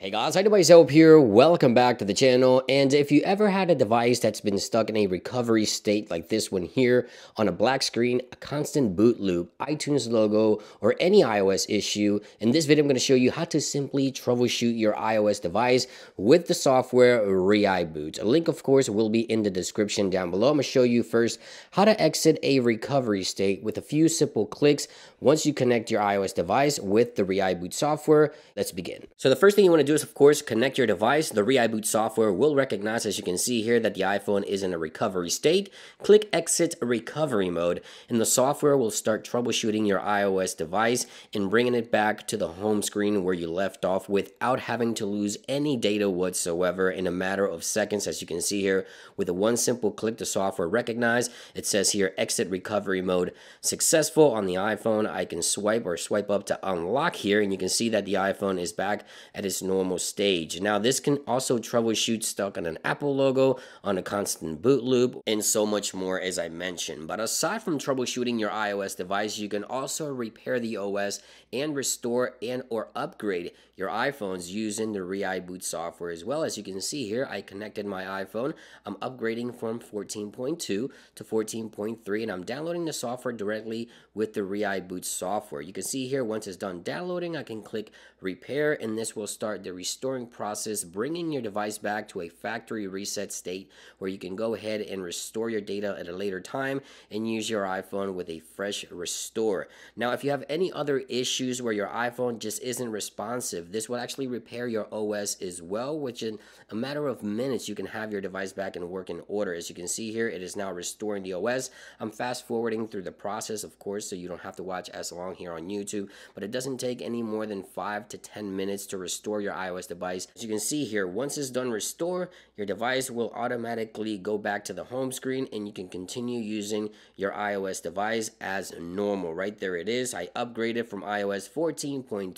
Hey guys, iDeviceHelp here, welcome back to the channel, and if you ever had a device that's been stuck in a recovery state like this one here, on a black screen, a constant boot loop, iTunes logo, or any iOS issue, in this video I'm going to show you how to simply troubleshoot your iOS device with the software ReiBoot. A link of course will be in the description down below. I'm going to show you first how to exit a recovery state with a few simple clicks once you connect your iOS device with the ReiBoot software. Let's begin. So the first thing you want to do is, of course, connect your device. The ReiBoot software will recognize, as you can see here, that the iPhone is in a recovery state. Click Exit Recovery Mode, and the software will start troubleshooting your iOS device and bringing it back to the home screen where you left off without having to lose any data whatsoever in a matter of seconds. As you can see here, with a one simple click, the software recognized. It says here, Exit Recovery Mode successful on the iPhone. I can swipe or swipe up to unlock here, and you can see that the iPhone is back at its normal stage. Now, this can also troubleshoot stuck on an Apple logo, on a constant boot loop, and so much more as I mentioned. But aside from troubleshooting your iOS device, you can also repair the OS and restore and or upgrade your iPhones using the ReiBoot software as well. As you can see here, I connected my iPhone. I'm upgrading from 14.2 to 14.3 and I'm downloading the software directly with the ReiBoot software. You can see here once it's done downloading, I can click repair and this will start the restoring process, bringing your device back to a factory reset state where you can go ahead and restore your data at a later time and use your iPhone with a fresh restore. Now, if you have any other issues where your iPhone just isn't responsive, this will actually repair your OS as well, which in a matter of minutes, you can have your device back and work in order. As you can see here, it is now restoring the OS. I'm fast forwarding through the process, of course, so you don't have to watch as long here on YouTube, but it doesn't take any more than 5 to 10 minutes to restore your iOS device. As you can see here, once it's done restore, your device will automatically go back to the home screen and you can continue using your iOS device as normal. Right there it is. I upgraded from iOS 14.2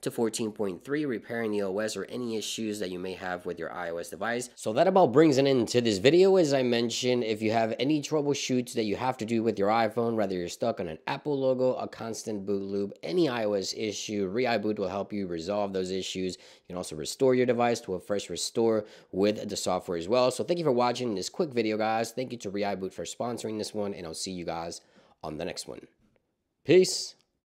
to 14.3, repairing the OS or any issues that you may have with your iOS device. So that about brings an end to this video. As I mentioned, if you have any troubleshoots that you have to do with your iPhone, whether you're stuck on an Apple logo, a constant boot loop, any iOS issue, ReiBoot will help you resolve those issues. You can also restore your device to a fresh restore with the software as well. So thank you for watching this quick video, guys. Thank you to ReiBoot for sponsoring this one, and I'll see you guys on the next one. Peace.